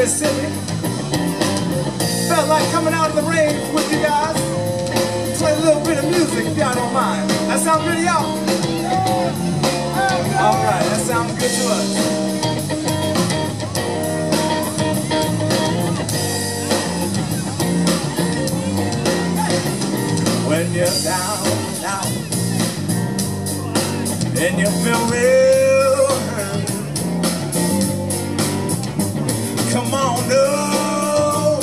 Mississippi. Felt like coming out the rain with you guys. Play a little bit of music if y'all don't mind. That sound good to y'all? All right, that sounds good to us. When you're down out and you feel real come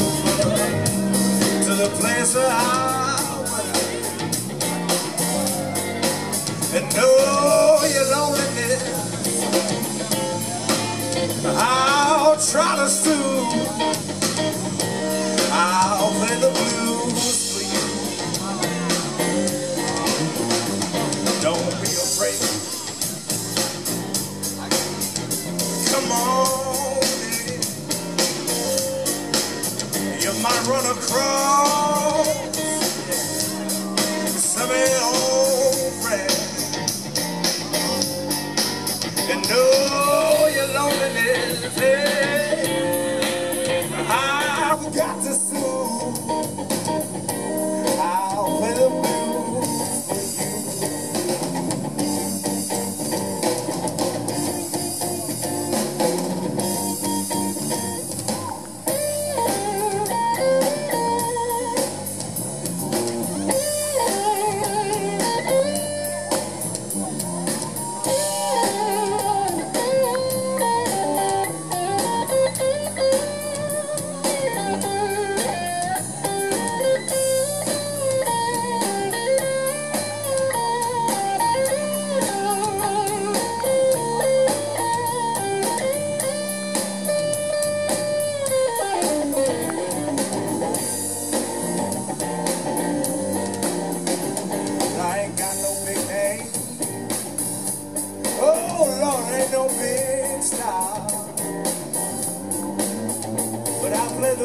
to the place where I went and know your loneliness. I'll try to soothe. Run across some old friend and know your loneliness.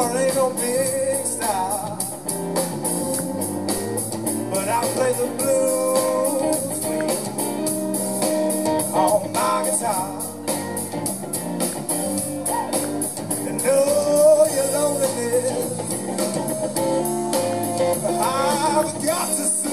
Lord, ain't no big star. But I play the blues on my guitar. And know your loneliness. I've got to.